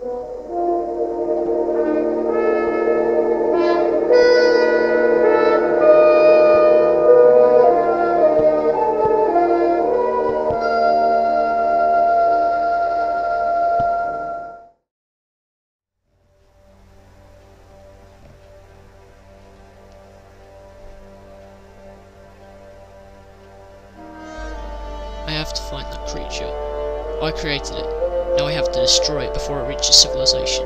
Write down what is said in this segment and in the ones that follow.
I have to find that creature. I created it. Now I have to destroy it before it reaches civilization.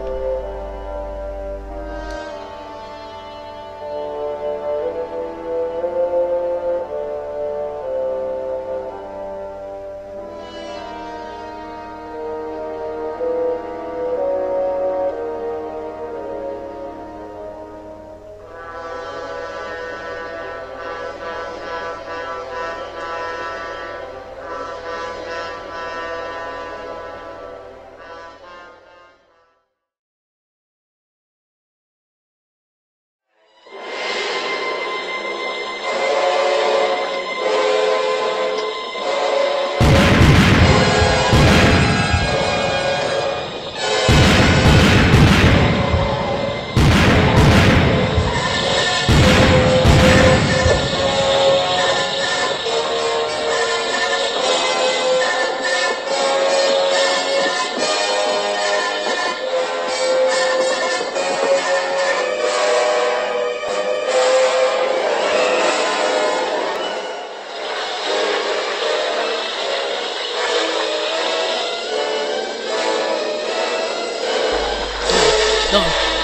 no,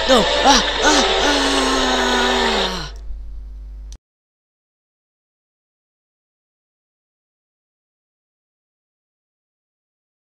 no, ah, ah, ah.